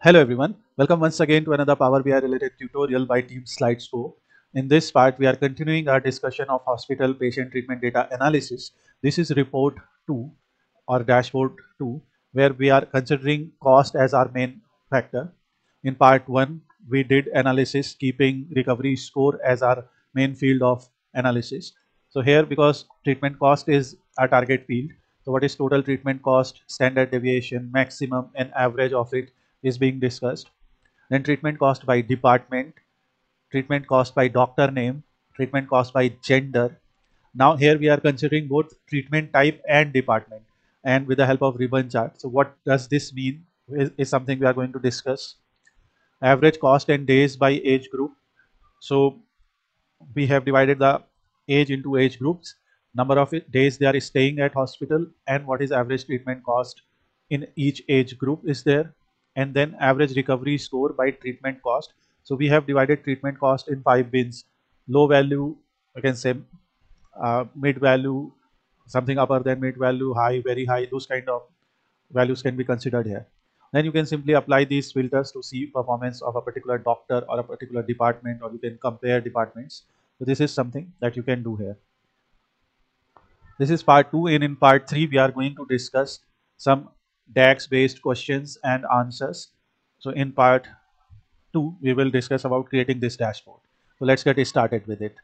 Hello everyone, welcome once again to another Power BI related tutorial by Team Slidescope. In this part, we are continuing our discussion of hospital patient treatment data analysis. This is report 2 or dashboard 2 where we are considering cost as our main factor. In part 1, we did analysis keeping recovery score as our main field of analysis. So here because treatment cost is our target field, so what is total treatment cost, standard deviation, maximum and average of it is being discussed. Then treatment cost by department, treatment cost by doctor name, treatment cost by gender. Now here we are considering both treatment type and department and with the help of ribbon chart. So what does this mean is, is something we are going to discuss. Average cost and days by age group. So we have divided the age into age groups, number of days they are staying at hospital and what is average treatment cost in each age group is there and then average recovery score by treatment cost. So we have divided treatment cost in five bins, low value, I can say uh, mid value, something upper than mid value, high, very high, those kind of values can be considered here. Then you can simply apply these filters to see performance of a particular doctor or a particular department or you can compare departments. So this is something that you can do here. This is part 2 and in part 3 we are going to discuss some DAX based questions and answers. So in part 2 we will discuss about creating this dashboard. So let's get started with it.